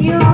you.